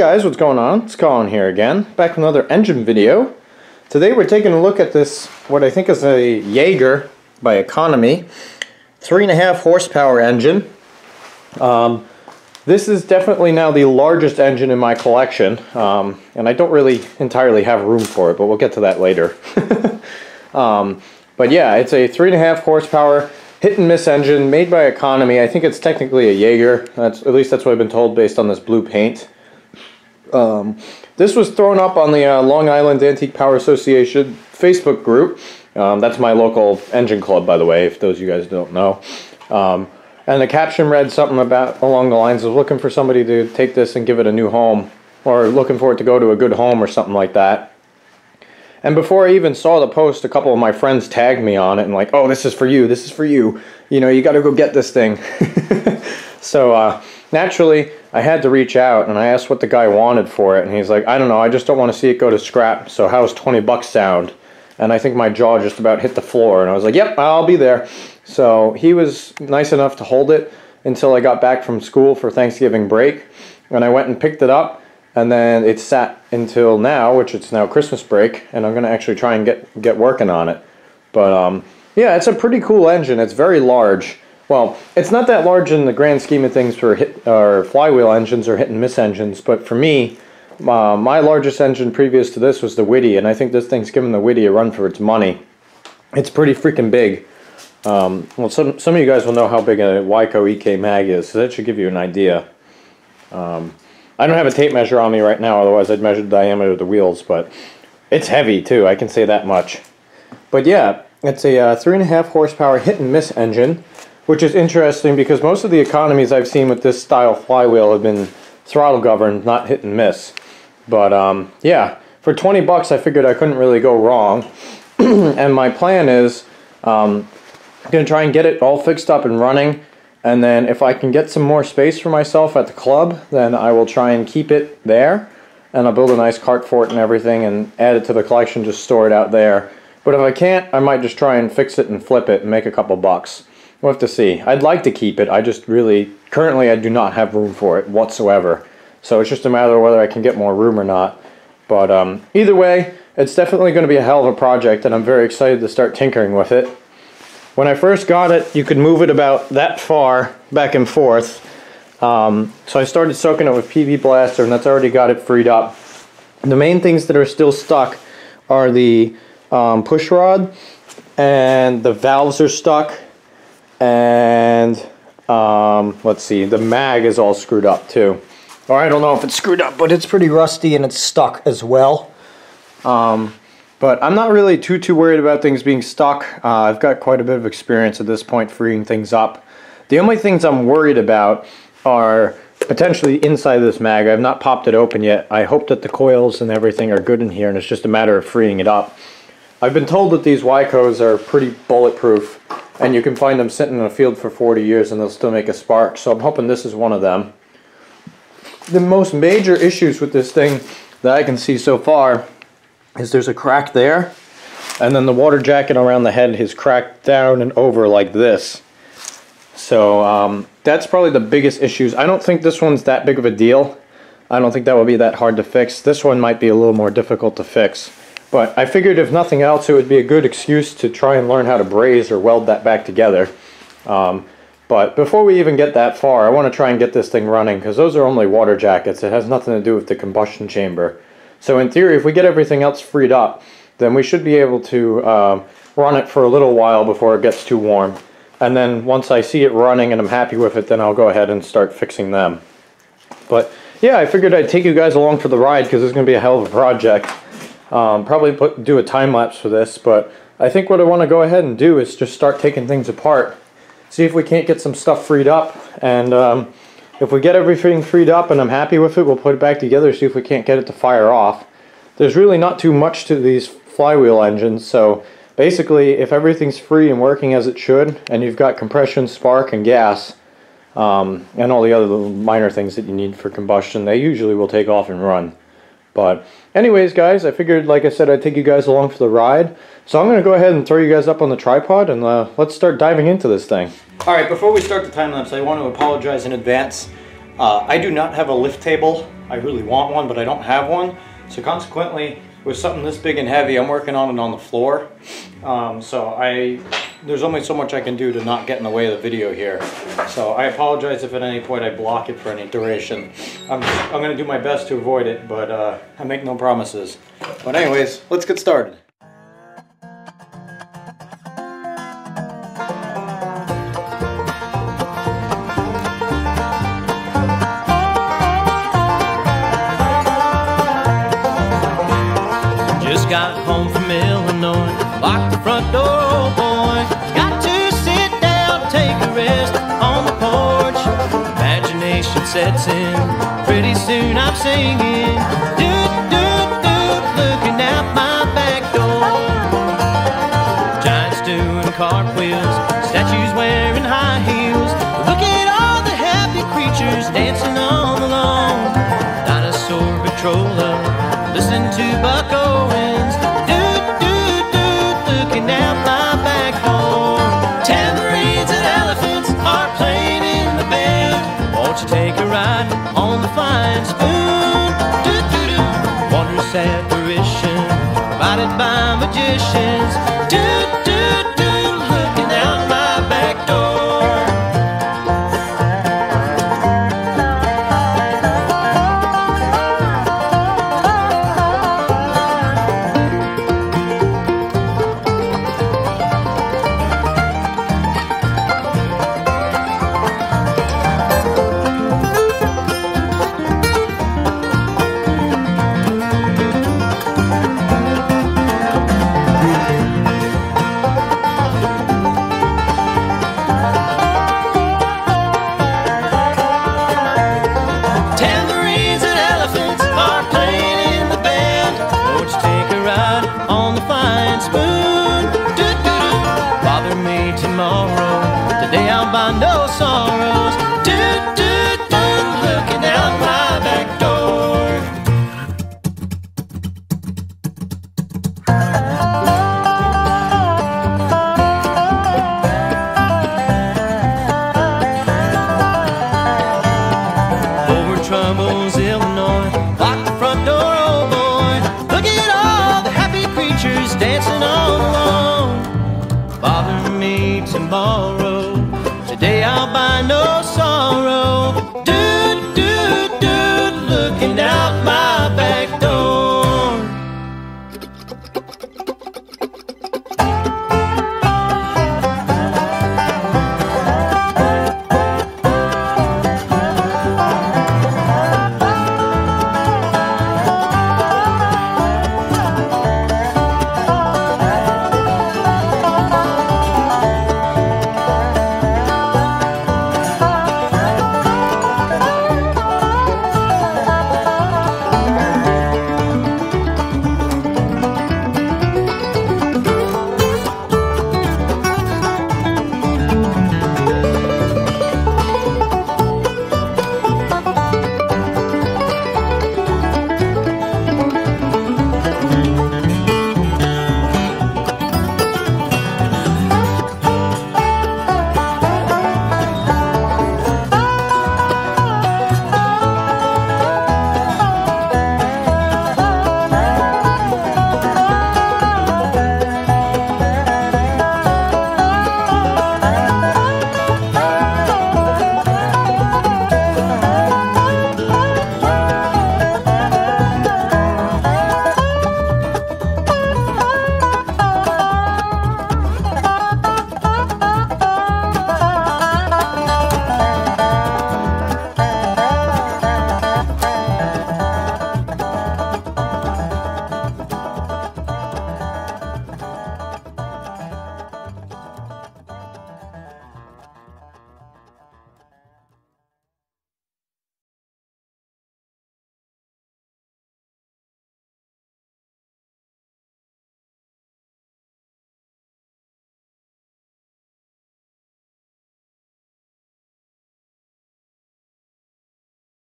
Guys, what's going on? It's Colin here again, back with another engine video. Today we're taking a look at this, what I think is a Jaeger by Economy, three and a half horsepower engine. Um, this is definitely now the largest engine in my collection, um, and I don't really entirely have room for it, but we'll get to that later. um, but yeah, it's a three and a half horsepower hit and miss engine made by Economy. I think it's technically a Jaeger. That's at least that's what I've been told based on this blue paint. Um, this was thrown up on the uh, Long Island Antique Power Association Facebook group. Um, that's my local engine club, by the way, if those of you guys don't know. Um, and the caption read something about along the lines of looking for somebody to take this and give it a new home, or looking for it to go to a good home, or something like that. And before I even saw the post, a couple of my friends tagged me on it and like, "Oh, this is for you. This is for you. You know, you got to go get this thing." so uh, naturally, I had to reach out and I asked what the guy wanted for it, and he's like, I don't know, I just don't want to see it go to scrap, so how's 20 bucks sound? And I think my jaw just about hit the floor, and I was like, yep, I'll be there. So he was nice enough to hold it until I got back from school for Thanksgiving break, and I went and picked it up, and then it sat until now, which it's now Christmas break, and I'm going to actually try and get, get working on it. But um, yeah, it's a pretty cool engine. It's very large. Well, it's not that large in the grand scheme of things for hit, or flywheel engines or hit and miss engines, but for me, uh, my largest engine previous to this was the Witty, and I think this thing's given the Witty a run for its money. It's pretty freaking big. Um, well, some, some of you guys will know how big a Wico EK mag is, so that should give you an idea. Um, I don't have a tape measure on me right now, otherwise I'd measure the diameter of the wheels, but it's heavy too, I can say that much. But yeah, it's a uh, 3.5 horsepower hit and miss engine which is interesting because most of the economies I've seen with this style flywheel have been throttle governed, not hit and miss. But um, yeah, for 20 bucks, I figured I couldn't really go wrong. and my plan is um, I'm going to try and get it all fixed up and running. And then if I can get some more space for myself at the club, then I will try and keep it there. And I'll build a nice cart for it and everything and add it to the collection, just store it out there. But if I can't, I might just try and fix it and flip it and make a couple bucks. We'll have to see. I'd like to keep it. I just really, currently I do not have room for it whatsoever. So it's just a matter of whether I can get more room or not. But um, either way, it's definitely going to be a hell of a project and I'm very excited to start tinkering with it. When I first got it, you could move it about that far back and forth. Um, so I started soaking it with PB Blaster and that's already got it freed up. The main things that are still stuck are the um, push rod and the valves are stuck and um, let's see, the mag is all screwed up too. Or I don't know if it's screwed up, but it's pretty rusty and it's stuck as well. Um, but I'm not really too, too worried about things being stuck. Uh, I've got quite a bit of experience at this point freeing things up. The only things I'm worried about are potentially inside this mag. I've not popped it open yet. I hope that the coils and everything are good in here and it's just a matter of freeing it up. I've been told that these Wicos are pretty bulletproof and you can find them sitting in a field for 40 years and they'll still make a spark. So I'm hoping this is one of them. The most major issues with this thing that I can see so far is there's a crack there and then the water jacket around the head has cracked down and over like this. So um, that's probably the biggest issues. I don't think this one's that big of a deal. I don't think that will be that hard to fix. This one might be a little more difficult to fix. But I figured if nothing else, it would be a good excuse to try and learn how to braze or weld that back together. Um, but before we even get that far, I want to try and get this thing running because those are only water jackets. It has nothing to do with the combustion chamber. So in theory, if we get everything else freed up, then we should be able to uh, run it for a little while before it gets too warm. And then once I see it running and I'm happy with it, then I'll go ahead and start fixing them. But yeah, I figured I'd take you guys along for the ride because it's going to be a hell of a project. Um, probably put, do a time lapse for this, but I think what I want to go ahead and do is just start taking things apart. See if we can't get some stuff freed up. And um, if we get everything freed up and I'm happy with it, we'll put it back together, see if we can't get it to fire off. There's really not too much to these flywheel engines, so basically if everything's free and working as it should, and you've got compression, spark, and gas, um, and all the other minor things that you need for combustion, they usually will take off and run. But anyways, guys, I figured, like I said, I'd take you guys along for the ride. So I'm going to go ahead and throw you guys up on the tripod and uh, let's start diving into this thing. All right, before we start the time lapse, I want to apologize in advance. Uh, I do not have a lift table. I really want one, but I don't have one. So consequently, with something this big and heavy, I'm working on it on the floor. Um, so I there's only so much I can do to not get in the way of the video here. So I apologize if at any point I block it for any duration. I'm, I'm going to do my best to avoid it, but uh, I make no promises. But anyways, let's get started. Cola, listen to Buck Owens. Doot, doot, doot, looking out my back door. Tambourines and elephants are playing in the band. Won't you take a ride on the flying spoon? Doot, doot, doot. Wondrous apparition, guided by magicians.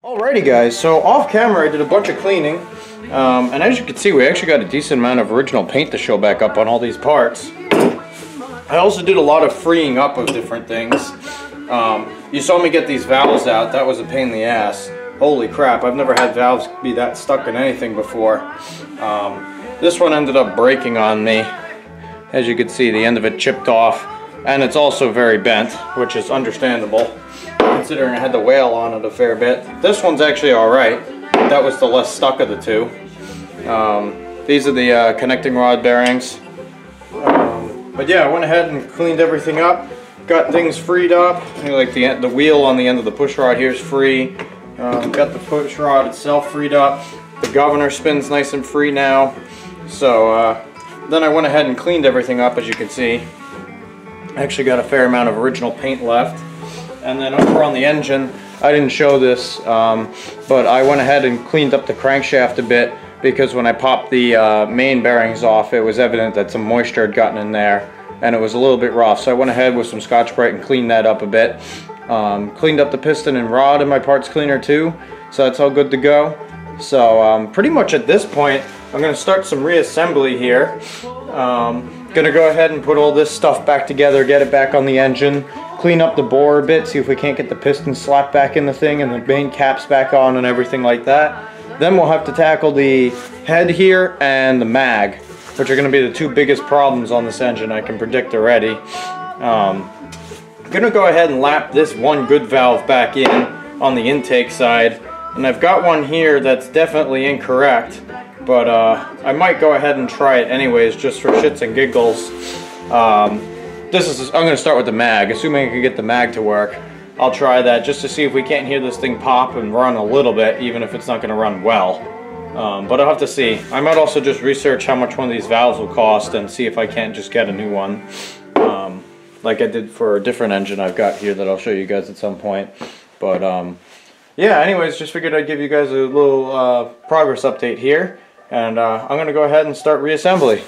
Alrighty guys, so off camera I did a bunch of cleaning, um, and as you can see we actually got a decent amount of original paint to show back up on all these parts. I also did a lot of freeing up of different things. Um, you saw me get these valves out, that was a pain in the ass. Holy crap, I've never had valves be that stuck in anything before. Um, this one ended up breaking on me. As you can see, the end of it chipped off, and it's also very bent, which is understandable considering I had the whale on it a fair bit. This one's actually alright. That was the less stuck of the two. Um, these are the uh, connecting rod bearings. Um, but yeah, I went ahead and cleaned everything up. Got things freed up. Like the, the wheel on the end of the push rod here is free. Um, got the push rod itself freed up. The governor spins nice and free now. So uh, then I went ahead and cleaned everything up as you can see. I actually got a fair amount of original paint left. And then over on the engine, I didn't show this, um, but I went ahead and cleaned up the crankshaft a bit because when I popped the uh, main bearings off, it was evident that some moisture had gotten in there and it was a little bit rough. So I went ahead with some Scotch-Brite and cleaned that up a bit. Um, cleaned up the piston and rod in my parts cleaner too, so that's all good to go. So um, pretty much at this point, I'm going to start some reassembly here. Um, going to go ahead and put all this stuff back together, get it back on the engine, clean up the bore a bit, see if we can't get the piston slapped back in the thing and the main caps back on and everything like that. Then we'll have to tackle the head here and the mag, which are going to be the two biggest problems on this engine, I can predict already. Um, I'm going to go ahead and lap this one good valve back in on the intake side. And I've got one here that's definitely incorrect, but uh, I might go ahead and try it anyways, just for shits and giggles. Um, this is, I'm to start with the mag, assuming I can get the mag to work. I'll try that just to see if we can't hear this thing pop and run a little bit, even if it's not to run well. Um, but I'll have to see. I might also just research how much one of these valves will cost and see if I can't just get a new one. Um, like I did for a different engine I've got here that I'll show you guys at some point. But um, yeah, anyways, just figured I'd give you guys a little uh, progress update here. And uh, I'm going to go ahead and start reassembly.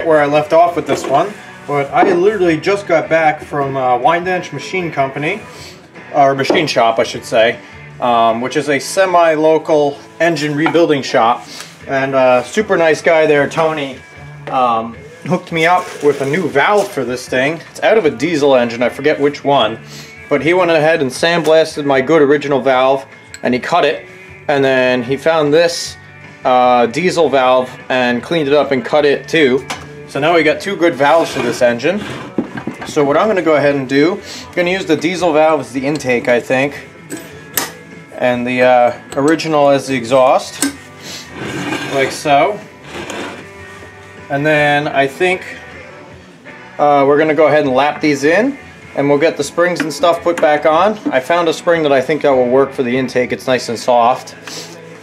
Forget where I left off with this one, but I literally just got back from uh, Machine Company, or machine shop I should say, um, which is a semi-local engine rebuilding shop. And uh, super nice guy there, Tony, um, hooked me up with a new valve for this thing. It's out of a diesel engine, I forget which one. But he went ahead and sandblasted my good original valve and he cut it. And then he found this uh, diesel valve and cleaned it up and cut it too. So now we got two good valves for this engine. So what I'm going to go ahead and do, I'm going to use the diesel valve as the intake, I think, and the uh, original as the exhaust, like so. And then I think uh, we're going to go ahead and lap these in, and we'll get the springs and stuff put back on. I found a spring that I think that will work for the intake. It's nice and soft.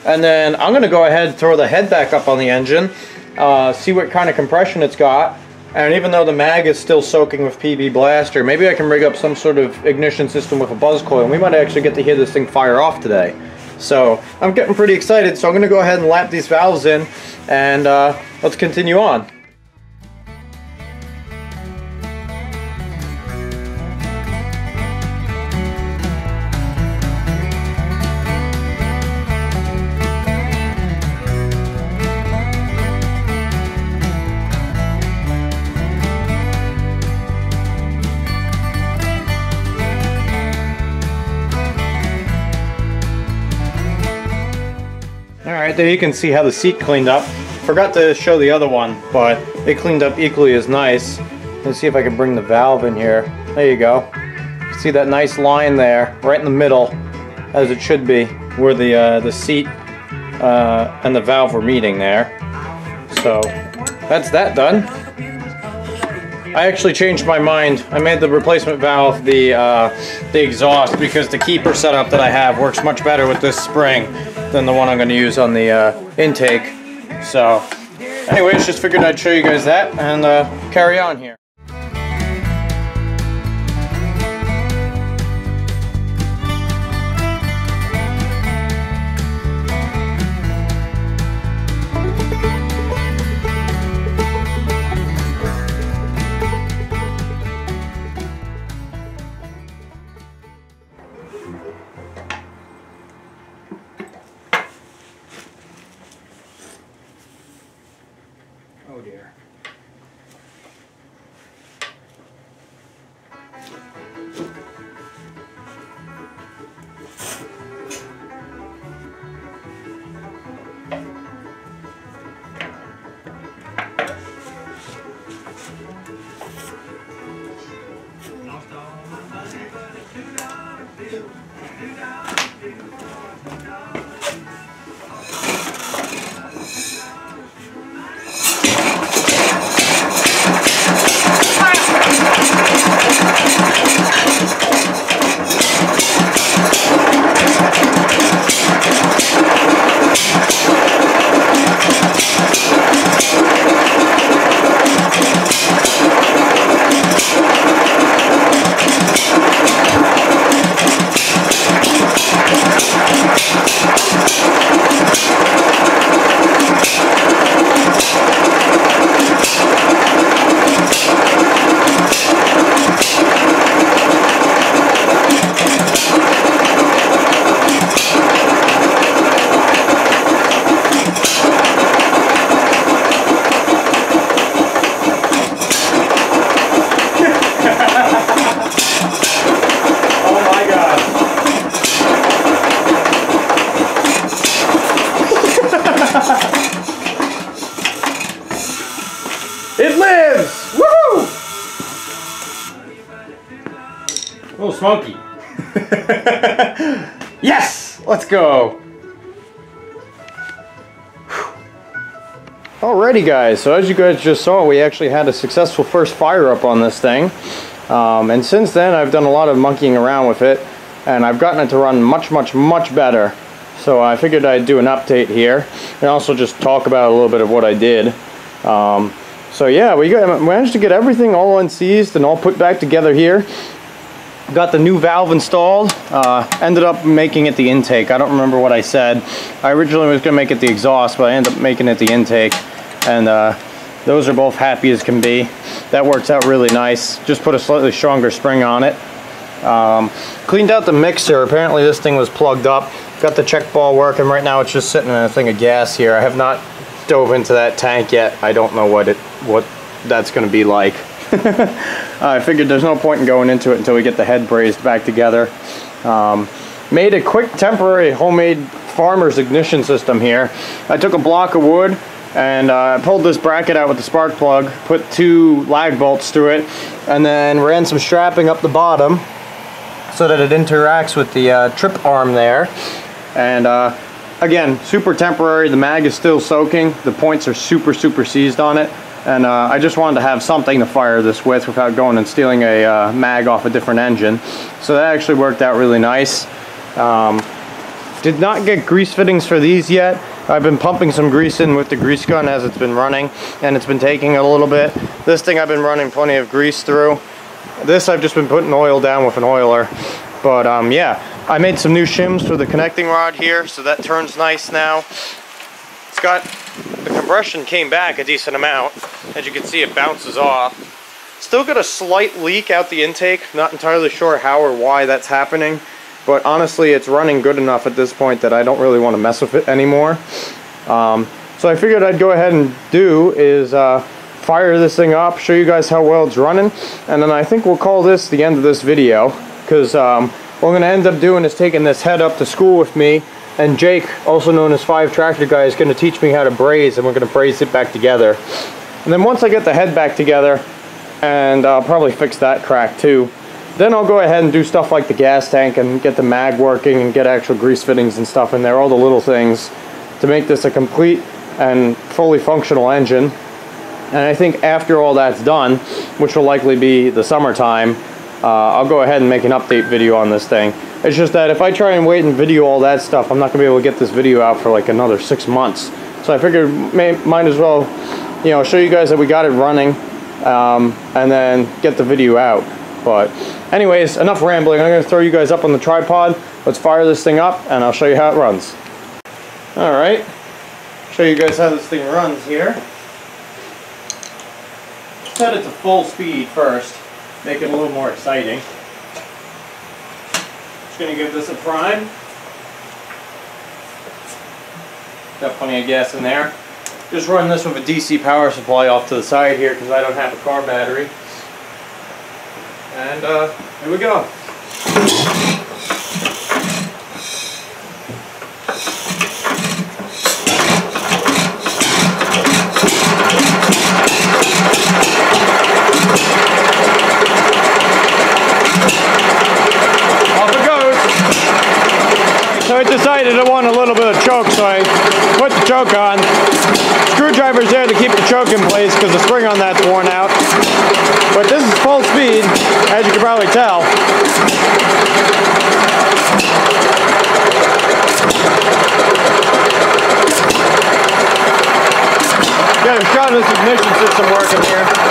And then I'm going to go ahead and throw the head back up on the engine, uh, see what kind of compression it's got, and even though the mag is still soaking with PB Blaster, maybe I can rig up some sort of ignition system with a buzz coil, and we might actually get to hear this thing fire off today. So I'm getting pretty excited, so I'm going to go ahead and lap these valves in, and uh, let's continue on. There you can see how the seat cleaned up. Forgot to show the other one, but it cleaned up equally as nice. Let's see if I can bring the valve in here. There you go. See that nice line there, right in the middle, as it should be, where the, uh, the seat uh, and the valve were meeting there. So, that's that done. I actually changed my mind. I made the replacement valve the uh, the exhaust because the keeper setup that I have works much better with this spring than the one I'm going to use on the uh, intake. So, anyways, just figured I'd show you guys that and uh, carry on here. Woo! little smoky. yes! Let's go. Alrighty guys, so as you guys just saw, we actually had a successful first fire up on this thing. Um, and since then, I've done a lot of monkeying around with it, and I've gotten it to run much, much, much better. So I figured I'd do an update here, and also just talk about a little bit of what I did. Um, so yeah, we got, managed to get everything all unseized and all put back together here. Got the new valve installed, uh, ended up making it the intake. I don't remember what I said. I originally was gonna make it the exhaust, but I ended up making it the intake. And uh, those are both happy as can be. That works out really nice. Just put a slightly stronger spring on it. Um, cleaned out the mixer. Apparently this thing was plugged up. Got the check ball working. Right now it's just sitting in a thing of gas here. I have not dove into that tank yet. I don't know what it what that's going to be like. I figured there's no point in going into it until we get the head brazed back together. Um, made a quick temporary homemade farmer's ignition system here. I took a block of wood and uh, pulled this bracket out with the spark plug, put two lag bolts through it, and then ran some strapping up the bottom so that it interacts with the uh, trip arm there. And uh, again, super temporary. The mag is still soaking. The points are super, super seized on it. And uh, I just wanted to have something to fire this with without going and stealing a uh, mag off a different engine. So that actually worked out really nice. Um, did not get grease fittings for these yet. I've been pumping some grease in with the grease gun as it's been running and it's been taking a little bit. This thing I've been running plenty of grease through. This I've just been putting oil down with an oiler. But um, yeah, I made some new shims for the connecting rod here so that turns nice now. It's got, the compression came back a decent amount. As you can see it bounces off. Still got a slight leak out the intake. Not entirely sure how or why that's happening. But honestly, it's running good enough at this point that I don't really want to mess with it anymore. Um, so I figured I'd go ahead and do is uh, fire this thing up, show you guys how well it's running, and then I think we'll call this the end of this video, because um, what I'm going to end up doing is taking this head up to school with me, and Jake, also known as Five Tractor Guy, is going to teach me how to braze, and we're going to braze it back together. And then once I get the head back together, and I'll probably fix that crack too, then I'll go ahead and do stuff like the gas tank and get the mag working and get actual grease fittings and stuff in there, all the little things to make this a complete and fully functional engine. And I think after all that's done, which will likely be the summertime, uh, I'll go ahead and make an update video on this thing. It's just that if I try and wait and video all that stuff, I'm not going to be able to get this video out for like another six months. So I figured may, might as well, you know, show you guys that we got it running um, and then get the video out. But anyways, enough rambling. I'm going to throw you guys up on the tripod. Let's fire this thing up and I'll show you how it runs. Alright, show you guys how this thing runs here. Set it to full speed first, make it a little more exciting. Just going to give this a prime. Got plenty of gas in there. Just run this with a DC power supply off to the side here because I don't have a car battery. And uh, here we go. Off it goes. So I decided I want a little bit of choke, so I put the choke on. Screwdriver's there to keep the choke in place because the spring on that's worn out. But this is full speed, as you can probably tell. Got a shot of this ignition system working here.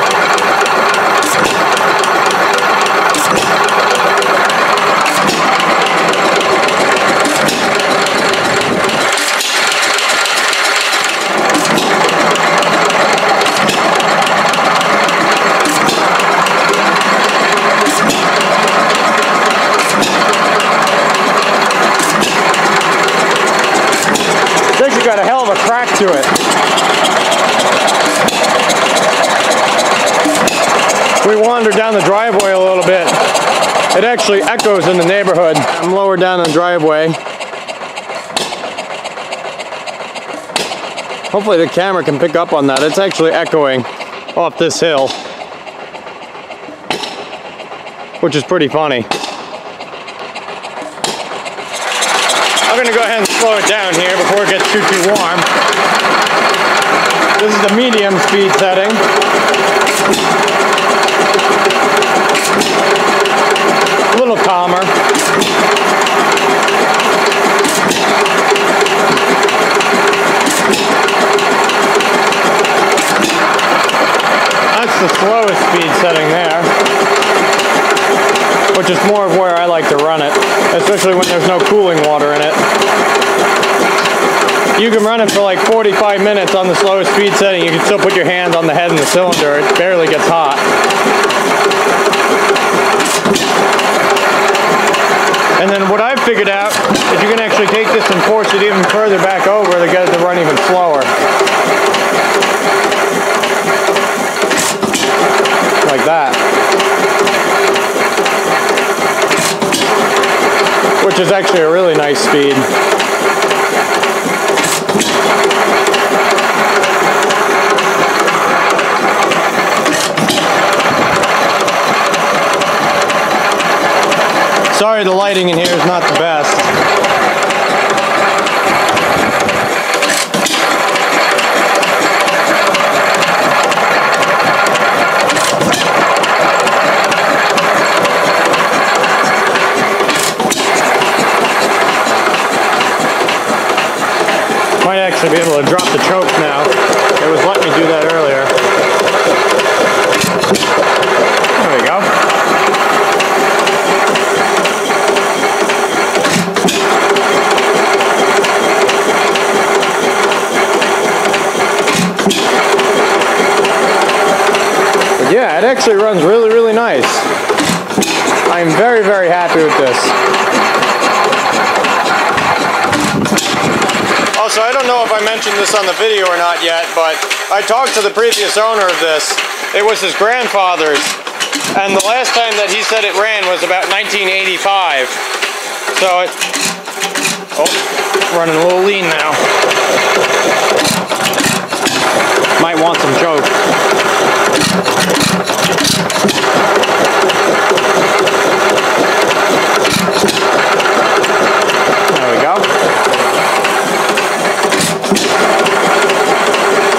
It's actually got a hell of a crack to it. We wandered down the driveway a little bit. It actually echoes in the neighborhood. I'm lower down the driveway. Hopefully the camera can pick up on that. It's actually echoing off this hill. Which is pretty funny. I'm gonna go ahead and slow it down here before it gets too too warm. This is the medium speed setting. A little calmer. The slowest speed setting there. Which is more of where I like to run it, especially when there's no cooling water in it. You can run it for like 45 minutes on the slowest speed setting. You can still put your hand on the head and the cylinder. It barely gets hot. And then what I've figured out is you can actually take this and force it even further back over to get it to run even slower. Like that. Which is actually a really nice speed. Sorry the lighting in here is not the best. Actually be able to drop the choke now. It was letting me do that earlier. There we go. But yeah, it actually runs really, really nice. I'm very, very happy with this. Also, I don't know if I mentioned this on the video or not yet, but I talked to the previous owner of this. It was his grandfather's, and the last time that he said it ran was about 1985. So it, oh, running a little lean now. Might want some choke. There we go.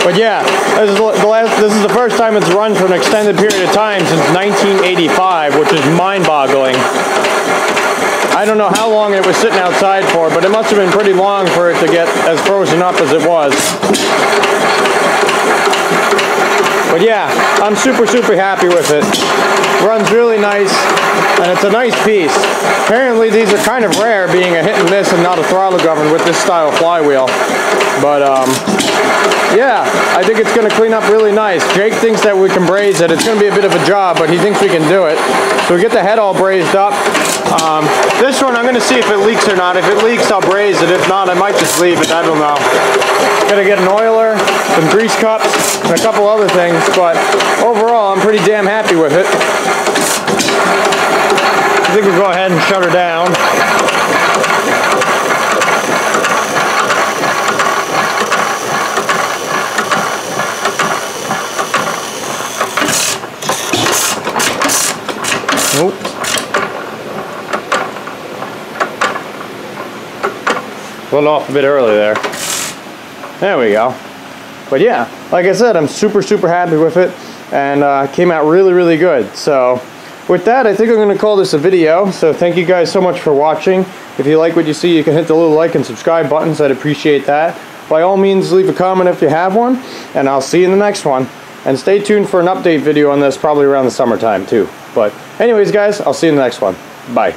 But yeah, this is the last. This is the first time it's run for an extended period of time since 1985, which is mind-boggling. I don't know how long it was sitting outside for, but it must have been pretty long for it to get as frozen up as it was. But yeah, I'm super, super happy with it. Runs really nice, and it's a nice piece. Apparently these are kind of rare, being a hit and miss and not a throttle govern with this style flywheel. But um, yeah, I think it's going to clean up really nice. Jake thinks that we can braze it. It's going to be a bit of a job, but he thinks we can do it. So we get the head all brazed up. Um, this one, I'm going to see if it leaks or not. If it leaks, I'll braze it. If not, I might just leave it. I don't know. Gonna get an oiler, some grease cups, and a couple other things, but overall, I'm pretty damn happy with it. Think we'll go ahead and shut her down. Nope. Little off a bit early there. There we go. But yeah, like I said, I'm super, super happy with it and uh, came out really, really good. So with that, I think I'm going to call this a video. So thank you guys so much for watching. If you like what you see, you can hit the little like and subscribe buttons. I'd appreciate that. By all means, leave a comment if you have one, and I'll see you in the next one. And stay tuned for an update video on this probably around the summertime too. But anyways, guys, I'll see you in the next one. Bye.